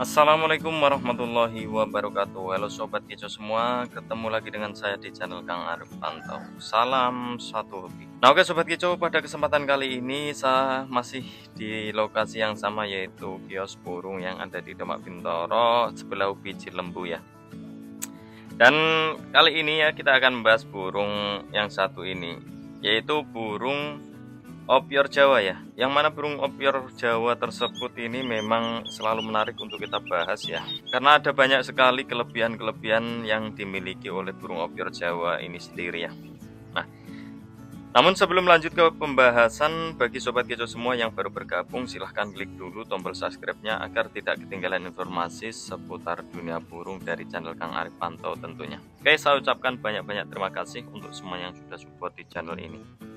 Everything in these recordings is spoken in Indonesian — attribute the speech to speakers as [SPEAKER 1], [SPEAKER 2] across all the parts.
[SPEAKER 1] Assalamualaikum warahmatullahi wabarakatuh. Halo Sobat Kicau semua Ketemu lagi dengan saya di channel Kang Arif Pantau. Salam satu hobi. Nah oke Sobat Kicau pada kesempatan kali ini Saya masih di lokasi yang sama Yaitu kios burung yang ada di Demak Bintoro Sebelah Ubi Cilembu ya. Dan kali ini ya kita akan membahas burung yang satu ini Yaitu burung opior Jawa ya? Yang mana burung opior Jawa tersebut ini memang selalu menarik untuk kita bahas ya. Karena ada banyak sekali kelebihan-kelebihan yang dimiliki oleh burung opior Jawa ini sendiri ya. Nah namun sebelum lanjut ke pembahasan bagi sobat kicau semua yang baru bergabung silahkan klik dulu tombol subscribe-nya agar tidak ketinggalan informasi seputar dunia burung dari channel Kang Arif Pantau tentunya. Oke saya ucapkan banyak-banyak terima kasih untuk semua yang sudah support di channel ini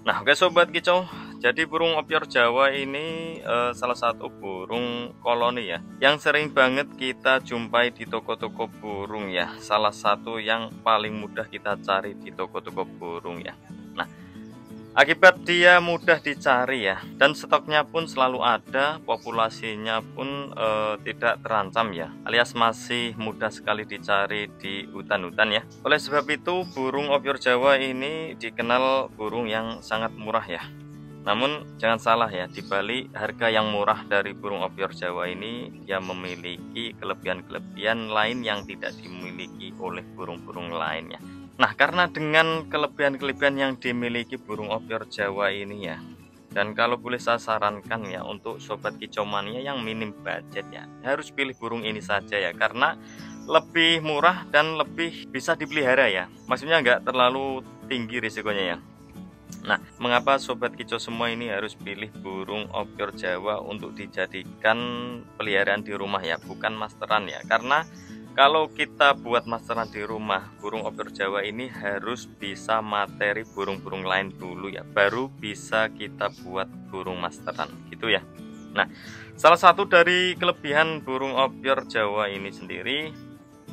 [SPEAKER 1] Nah, oke sobat kicau, jadi burung opior Jawa ini uh, salah satu burung koloni ya, yang sering banget kita jumpai di toko-toko burung ya. Salah satu yang paling mudah kita cari di toko-toko burung ya. Nah, Akibat dia mudah dicari ya, dan stoknya pun selalu ada, populasinya pun e, tidak terancam ya, alias masih mudah sekali dicari di hutan-hutan ya. Oleh sebab itu, burung opior Jawa ini dikenal burung yang sangat murah ya. Namun jangan salah ya, di balik harga yang murah dari burung opior Jawa ini, dia memiliki kelebihan-kelebihan lain yang tidak dimiliki oleh burung-burung lainnya. Nah, karena dengan kelebihan-kelebihan yang dimiliki burung opior Jawa ini ya, dan kalau boleh saya sarankan ya untuk sobat kicomania yang minim budget ya, harus pilih burung ini saja ya, karena lebih murah dan lebih bisa dipelihara ya. Maksudnya nggak terlalu tinggi risikonya ya. Nah, mengapa sobat kicau semua ini harus pilih burung opior Jawa untuk dijadikan peliharaan di rumah ya, bukan masteran ya? Karena kalau kita buat masteran di rumah burung oper Jawa ini harus bisa materi burung-burung lain dulu ya baru bisa kita buat burung masteran gitu ya. Nah salah satu dari kelebihan burung opior Jawa ini sendiri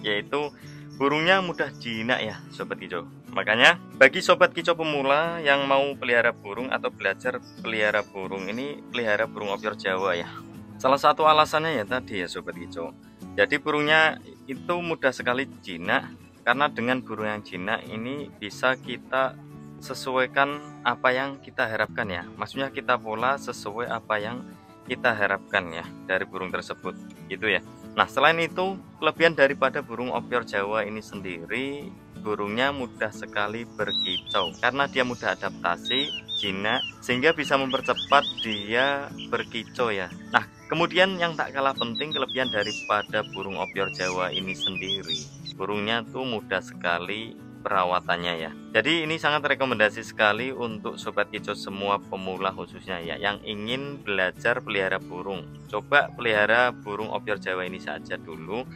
[SPEAKER 1] yaitu burungnya mudah jinak ya sobat hijau makanya bagi sobat kicau pemula yang mau pelihara burung atau belajar pelihara burung ini pelihara burung opior Jawa ya. Salah satu alasannya ya tadi ya sobat kicau jadi burungnya itu mudah sekali jinak karena dengan burung yang jinak ini bisa kita sesuaikan apa yang kita harapkan ya. Maksudnya kita pola sesuai apa yang kita harapkan ya dari burung tersebut gitu ya. Nah selain itu kelebihan daripada burung opior jawa ini sendiri burungnya mudah sekali berkicau. Karena dia mudah adaptasi jinak sehingga bisa mempercepat dia berkicau ya. Nah Kemudian yang tak kalah penting kelebihan daripada burung opior Jawa ini sendiri. Burungnya tuh mudah sekali perawatannya ya. Jadi ini sangat rekomendasi sekali untuk sobat kicau semua pemula khususnya ya yang ingin belajar pelihara burung. Coba pelihara burung opior Jawa ini saja dulu.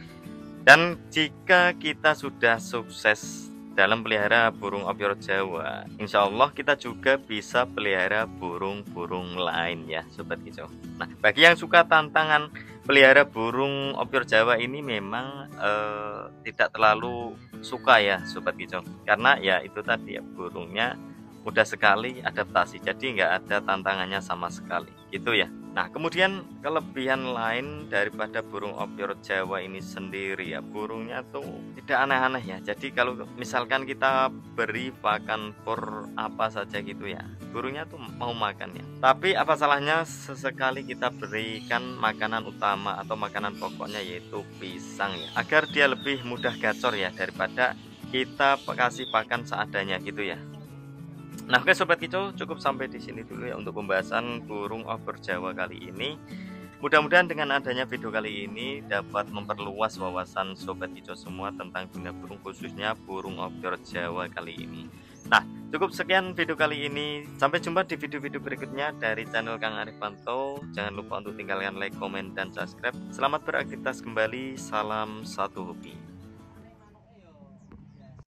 [SPEAKER 1] Dan jika kita sudah sukses dalam pelihara burung opior Jawa. Insya Allah kita juga bisa pelihara burung-burung lain ya Sobat Kicau. Nah bagi yang suka tantangan pelihara burung opior Jawa ini memang eh, tidak terlalu suka ya Sobat Kicau. Karena ya itu tadi ya burungnya mudah sekali adaptasi. Jadi nggak ada tantangannya sama sekali. Gitu ya nah kemudian kelebihan lain daripada burung opior Jawa ini sendiri ya burungnya tuh tidak aneh-aneh ya. Jadi kalau misalkan kita beri pakan por apa saja gitu ya burungnya tuh mau makan ya. Tapi apa salahnya sesekali kita berikan makanan utama atau makanan pokoknya yaitu pisang ya agar dia lebih mudah gacor ya daripada kita kasih pakan seadanya gitu ya Nah, oke sobat kicau, cukup sampai di sini dulu ya untuk pembahasan burung over Jawa kali ini. Mudah-mudahan dengan adanya video kali ini dapat memperluas wawasan sobat kicau semua tentang dunia burung khususnya burung over Jawa kali ini. Nah, cukup sekian video kali ini. Sampai jumpa di video-video berikutnya dari channel Kang Arif Panto. Jangan lupa untuk tinggalkan like, komen, dan subscribe. Selamat beraktivitas kembali. Salam satu hobi.